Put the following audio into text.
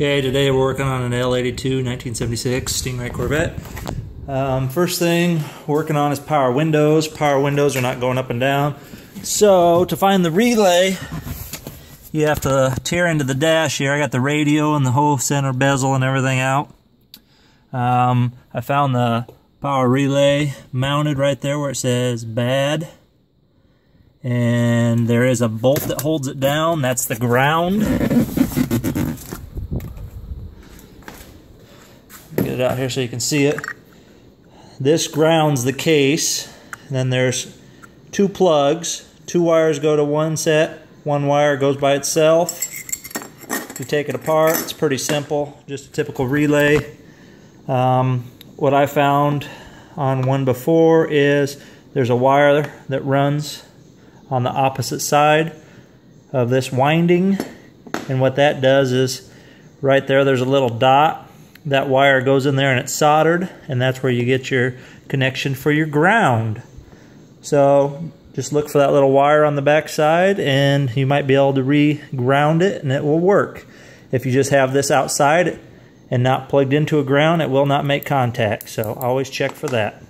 Okay, today we're working on an L82 1976 Stingray Corvette. Um, first thing working on is power windows. Power windows are not going up and down. So to find the relay, you have to tear into the dash here. I got the radio and the whole center bezel and everything out. Um, I found the power relay mounted right there where it says bad. And there is a bolt that holds it down. That's the ground. Get it out here so you can see it. This grounds the case. And then there's two plugs. Two wires go to one set. One wire goes by itself. You take it apart. It's pretty simple. Just a typical relay. Um, what I found on one before is there's a wire that runs on the opposite side of this winding. And what that does is right there, there's a little dot that wire goes in there and it's soldered and that's where you get your connection for your ground. So just look for that little wire on the back side and you might be able to re-ground it and it will work. If you just have this outside and not plugged into a ground, it will not make contact. So always check for that.